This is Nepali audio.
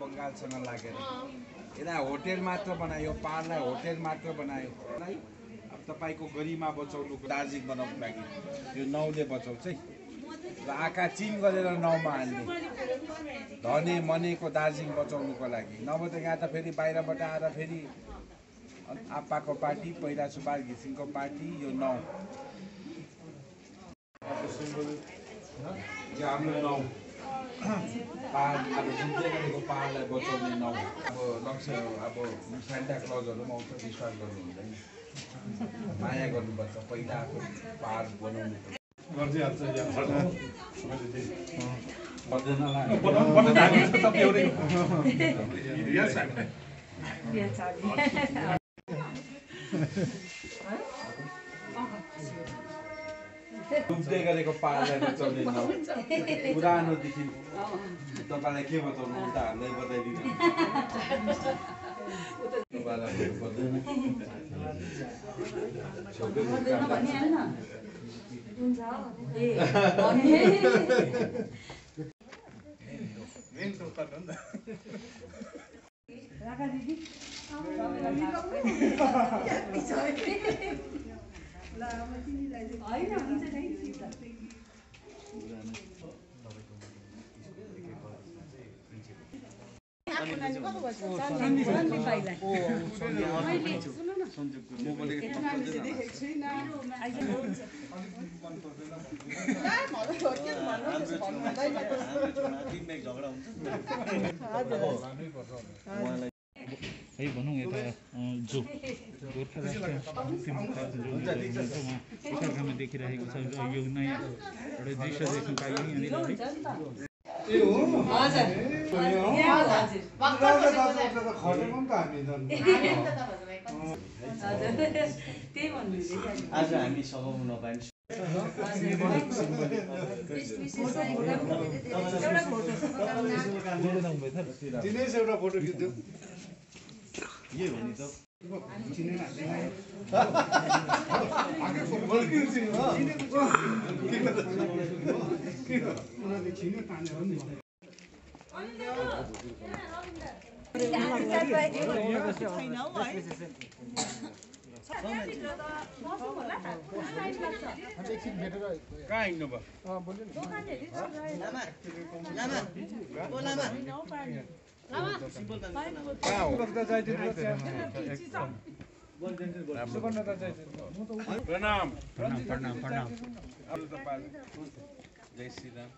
बङ्गालसँग लागेर। यता होटेल मात्र बनायो पाहाडलाई होटेल मात्र बनायो। अब तपाईँको गरिमा बचाउनुको दार्जिलिङ बनाउनुको लागि यो नाउँले बचाउँछ है। र आँखा चिम गरेर नाउँमा हाल्ने। धने मनेको दार्जिलिङ बचाउनुको लागि। नभए त यहाँ त फेरि बाहिरबाट आएर फेरि आप्पाको पार्टी पहिला सुभाष घिसिङको पार्टी यो यो हाम्रो नाउँ। पाहाड अब जुन चाहिँ गरेको बचाउने नाउँ अब लक्ष्य अब सान्टा क्लजहरू पनि आउँछ विश्वास गर्नु हुँदैन माया गर्नुपर्छ पहिला आएको पाहाड बनाउनु पर्दैन डुब्दै गरेको पाहाडलाई बचाउने नाउँ पुरानोदेखि तपाईँलाई के बताउनु उल्टाहरूलाई बताइदिनु तपाईँलाई है। भनौँ यता जो गोर्खा राष्ट्रिय देखिरहेको छ यो नयाँ एउटा दृश्य देख्न पाइयो यहाँनिर। आज हामी सघाउनु नपाइन्छ। एउटा फोटो के त? कहाँ हिँड्नु भयो प्रणाम प्रणाम। प्रणाम प्रणाम। they see them.